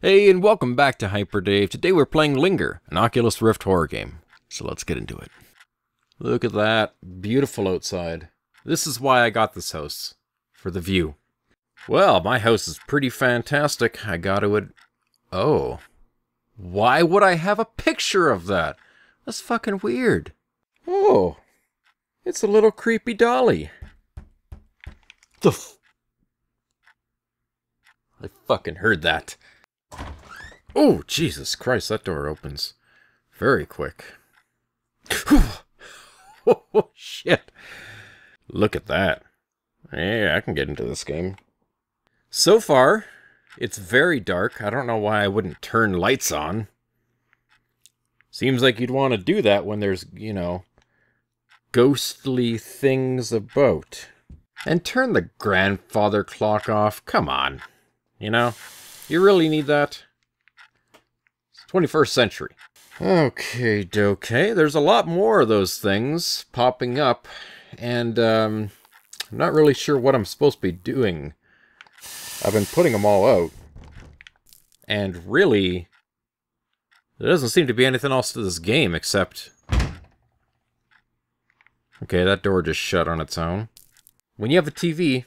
Hey, and welcome back to Hyper Dave. Today we're playing Linger, an Oculus Rift horror game. So let's get into it. Look at that. Beautiful outside. This is why I got this house. For the view. Well, my house is pretty fantastic. I gotta ad- Oh. Why would I have a picture of that? That's fucking weird. Oh. It's a little creepy dolly. The I fucking heard that. Oh, Jesus Christ, that door opens very quick. oh, shit. Look at that. Yeah, I can get into this game. So far, it's very dark. I don't know why I wouldn't turn lights on. Seems like you'd want to do that when there's, you know, ghostly things about. And turn the grandfather clock off. Come on. You know, you really need that? It's 21st century. Okay, okay. There's a lot more of those things popping up, and um, I'm not really sure what I'm supposed to be doing. I've been putting them all out, and really, there doesn't seem to be anything else to this game except... Okay, that door just shut on its own. When you have a TV,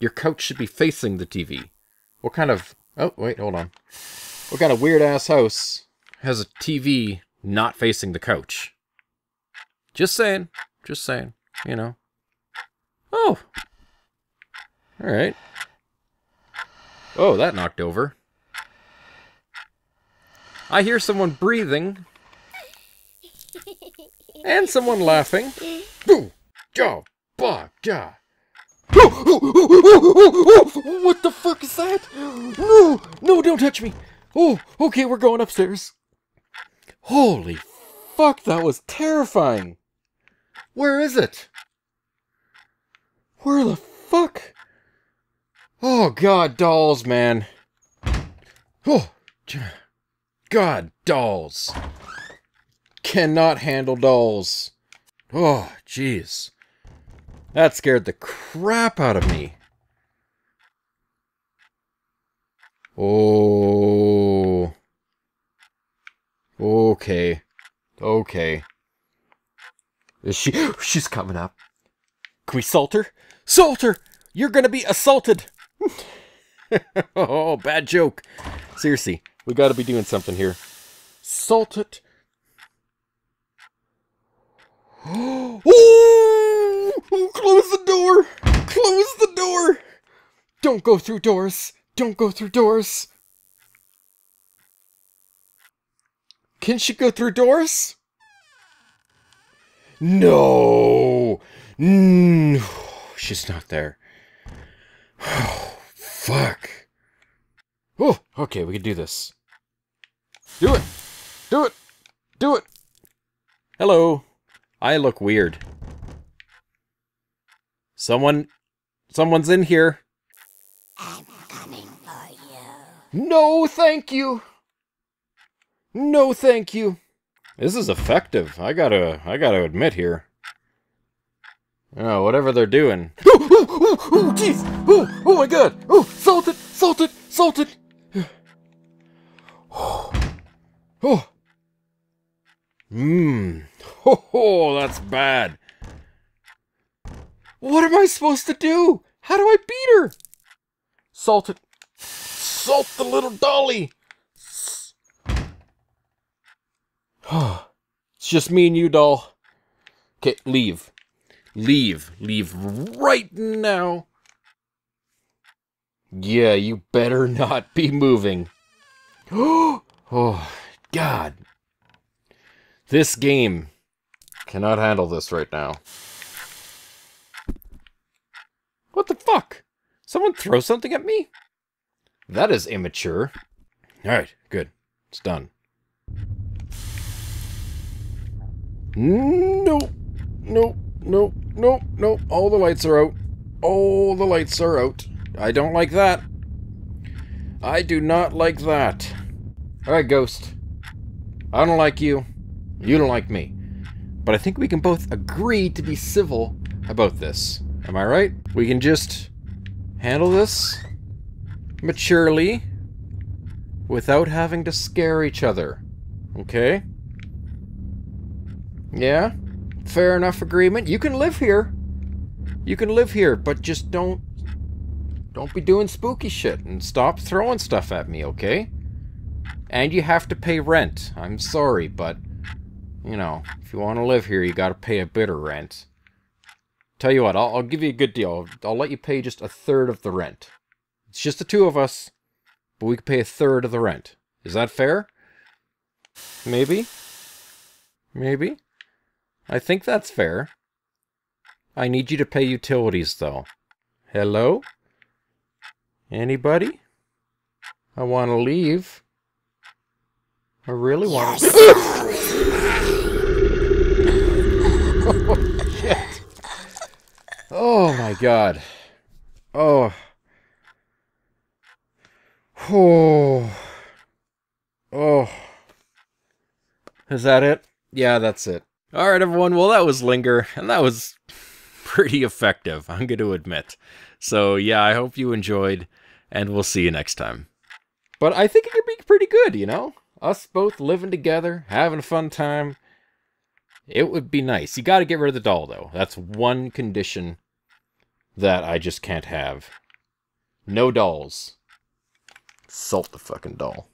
your couch should be facing the TV. What kind of... Oh, wait, hold on. What kind of weird-ass house has a TV not facing the couch? Just saying. Just saying. You know. Oh. Alright. Oh, that knocked over. I hear someone breathing. And someone laughing. Boo! Ja! Ba! Ja! What the fuck is that? No! No, don't touch me! Oh, okay, we're going upstairs. Holy fuck, that was terrifying! Where is it? Where the fuck? Oh god, dolls, man. Oh, god, dolls. Cannot handle dolls. Oh, jeez. That scared the crap out of me. Oh. Okay. Okay. Is she... She's coming up. Can we salt her? Salt her! You're gonna be assaulted! oh, bad joke. Seriously, we gotta be doing something here. Salt it. Oh! Close the door! Close the door! Don't go through doors! Don't go through doors! Can she go through doors? No! No! She's not there. Oh, fuck. Oh, okay, we can do this. Do it! Do it! Do it! Hello. I look weird. Someone... Someone's in here. I'm coming for you. No, thank you. No, thank you. This is effective. I gotta, I gotta admit here. Oh, whatever they're doing. Oh, oh, oh, oh, jeez. Oh, oh my god. Oh, salted, salted, salted. Oh. Oh. Mmm. Oh, oh, that's bad. What am I supposed to do? How do I beat her? Salt it. Salt the little dolly. it's just me and you, doll. Okay, leave. Leave. Leave right now. Yeah, you better not be moving. oh, God. This game cannot handle this right now. What the fuck? Someone throw something at me? That is immature. Alright, good. It's done. No, no, no, no, no. All the lights are out. All the lights are out. I don't like that. I do not like that. Alright, Ghost. I don't like you. You don't like me. But I think we can both agree to be civil about this. Am I right? We can just handle this maturely. without having to scare each other. Okay? Yeah? Fair enough agreement. You can live here. You can live here, but just don't don't be doing spooky shit and stop throwing stuff at me, okay? And you have to pay rent. I'm sorry, but you know, if you want to live here, you got to pay a bit of rent. Tell you what, I'll, I'll give you a good deal. I'll, I'll let you pay just a third of the rent. It's just the two of us, but we can pay a third of the rent. Is that fair? Maybe? Maybe? I think that's fair. I need you to pay utilities, though. Hello? Anybody? I want to leave. I really want to. oh. My God. Oh. Oh. Oh. Is that it? Yeah, that's it. All right, everyone. Well, that was Linger, and that was pretty effective, I'm going to admit. So, yeah, I hope you enjoyed, and we'll see you next time. But I think it could be pretty good, you know? Us both living together, having a fun time. It would be nice. You got to get rid of the doll, though. That's one condition that I just can't have. No dolls. Salt the fucking doll.